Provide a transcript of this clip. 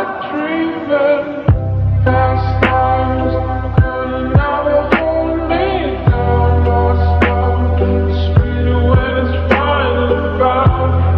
a tree.